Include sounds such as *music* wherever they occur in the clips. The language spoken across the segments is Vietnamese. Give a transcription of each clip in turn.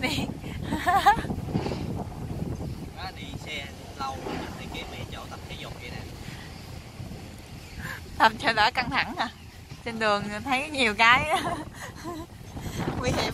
niên Đó, *laughs* đi xe lâu rồi thì kiếm mấy chỗ tập thể dục vậy nè. Tập cho đỡ căng thẳng à. Trên đường thấy nhiều cái *laughs* nguy hiểm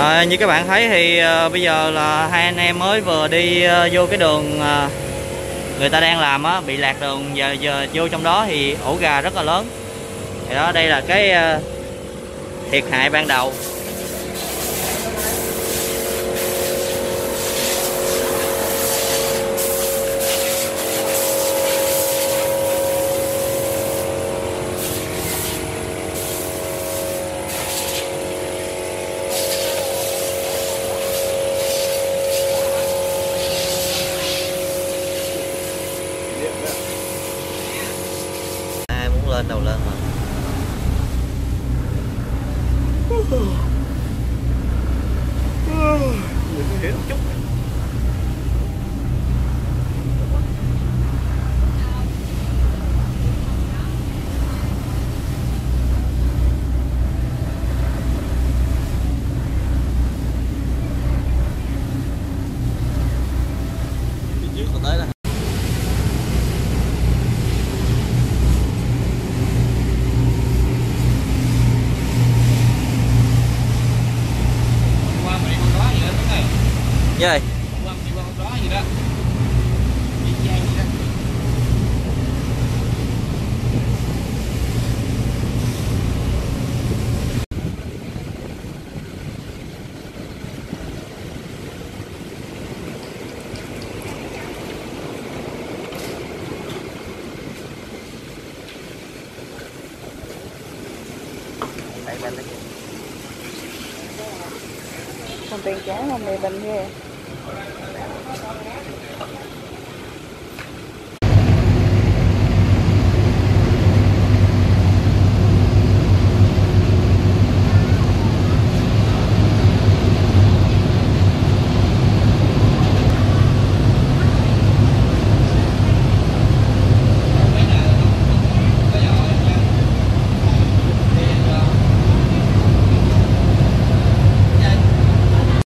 À, như các bạn thấy thì à, bây giờ là hai anh em mới vừa đi à, vô cái đường à, người ta đang làm á bị lạc đường giờ giờ vô trong đó thì ổ gà rất là lớn. Thì đó đây là cái à, thiệt hại ban đầu. Ai đầu lên đâu lên mà chút còn tới đó qua mà đi con đó gì đó Tuấn ơi Với qua mà đi qua con đó gì đó đi chang gì đó Đây, như đây. còn tiền trả không mày bình ghê Thank you.